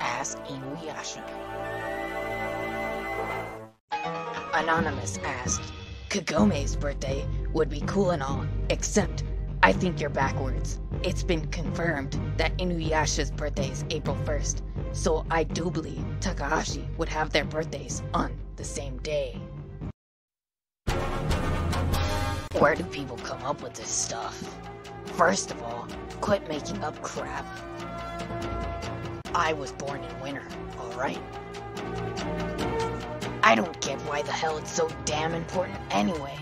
Ask Inuyasha. Anonymous asked, Kagome's birthday would be cool and all, except I think you're backwards. It's been confirmed that Inuyasha's birthday is April 1st, so I do believe Takahashi would have their birthdays on the same day. Where do people come up with this stuff? First of all, quit making up crap. I was born in winter, alright? I don't get why the hell it's so damn important anyway.